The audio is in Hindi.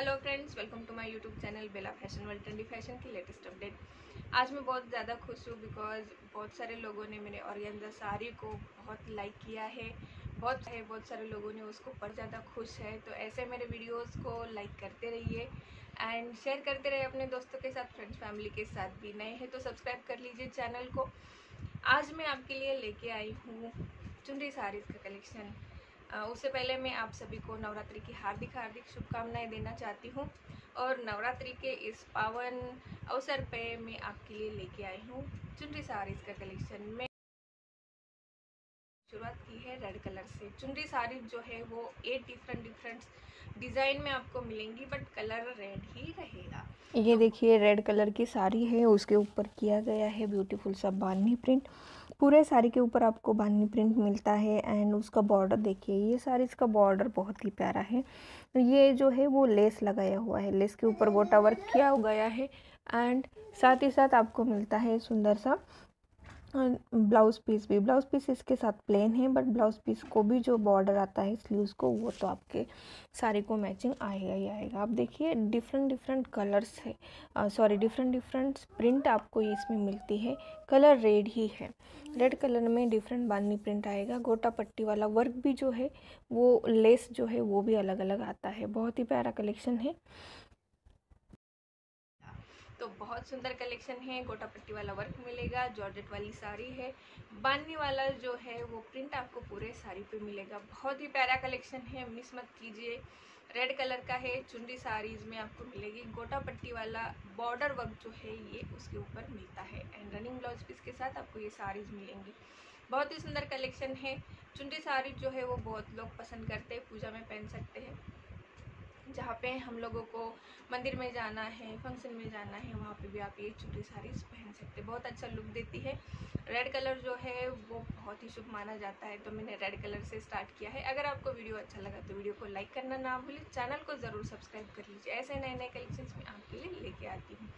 Hello friends welcome to my YouTube channel Bela fashion world trendy fashion की लेटेस्ट अपडेट आज मैं बहुत ज़्यादा खुश हूँ बिकॉज़ बहुत सारे लोगों ने मेरे ऑरियंजा साड़ी को बहुत लाइक किया है। बहुत है बहुत सारे लोगों ने उसको पर ज़्यादा खुश है। तो ऐसे मेरे वीडियोस को लाइक करते रहिए एंड शेयर करते रहिए अपने दोस्तों के साथ फ्रेंड्स फैमिली के साथ भी। नए हैं तो सब्सक्राइब कर लीजिए चैनल को। आज मैं आपके लिए लेके आई हूँ चुनरी साड़ीज़ का कलेक्शन उससे पहले मैं आप सभी को नवरात्रि की हार्दिक हार्दिक शुभकामनाएँ देना चाहती हूँ और नवरात्रि के इस पावन अवसर पे मैं आपके लिए लेके आई हूँ चुनरी साड़ीज़ का कलेक्शन में। शुरुआत की है रेड कलर से। चुनरी साड़ी जो है वो एट डिफरेंट डिफरेंट डिज़ाइन में आपको मिलेंगी बट कलर रेड ही रहेगा। ये देखिए रेड कलर की साड़ी है, उसके ऊपर किया गया है ब्यूटीफुल सा बानी प्रिंट पूरे साड़ी के ऊपर आपको बानी प्रिंट मिलता है एंड उसका बॉर्डर देखिए, ये साड़ी इसका बॉर्डर बहुत ही प्यारा है। तो ये जो है वो लेस लगाया हुआ है लेस के ऊपर गोटा वर्क किया गया है एंड साथ ही साथ आपको मिलता है सुंदर सा ब्लाउज़ पीस भी। ब्लाउज़ पीस इसके साथ प्लेन है बट ब्लाउज़ पीस को भी जो बॉर्डर आता है स्लीव्स को, वो तो आपके सारे को मैचिंग आएगा ही आएगा। आप देखिए डिफरेंट डिफरेंट कलर्स है। सॉरी डिफरेंट डिफरेंट प्रिंट आपको इसमें मिलती है। कलर रेड ही है। रेड कलर में डिफरेंट बांधनी प्रिंट आएगा। गोटा पट्टी वाला वर्क भी जो है, वो लेस जो है, वो भी अलग अलग आता है। बहुत ही प्यारा कलेक्शन है। तो बहुत सुंदर कलेक्शन है गोटा पट्टी वाला वर्क मिलेगा जॉर्जेट वाली साड़ी है बाननी वाला जो है, वो प्रिंट आपको पूरे साड़ी पे मिलेगा। बहुत ही प्यारा कलेक्शन है, मिस मत कीजिए। रेड कलर का है चुनरी साड़ीज़ में आपको मिलेगी। गोटा पट्टी वाला बॉर्डर वर्क जो है, ये उसके ऊपर मिलता है। एंड रनिंग ब्लाउज पीस के साथ आपको ये साड़ीज़ मिलेंगी। बहुत ही सुंदर कलेक्शन है। चुनरी साड़ी जो है, वो बहुत लोग पसंद करते हैं, पूजा में पहन सकते हैं। जहाँ पे हम लोगों को मंदिर में जाना है फ़ंक्शन में जाना है, वहाँ पे भी आप ये छोटी साड़ीज़ पहन सकते बहुत अच्छा लुक देती है। रेड कलर जो है, वो बहुत ही शुभ माना जाता है तो मैंने रेड कलर से स्टार्ट किया है। अगर आपको वीडियो अच्छा लगा तो वीडियो को लाइक करना ना भूलें। चैनल को ज़रूर सब्सक्राइब कर लीजिए। ऐसे नए नए कलेक्शन में आपके लिए लेके आती हूँ।